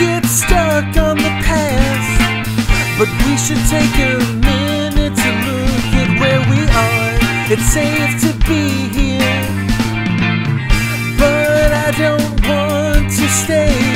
get stuck on the past But we should take a minute to look at where we are. It's safe to be here But I don't want to stay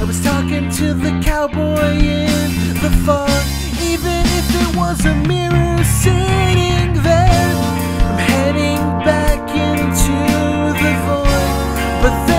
I was talking to the cowboy in the fog, even if it was a mirror sitting there. I'm heading back into the void, but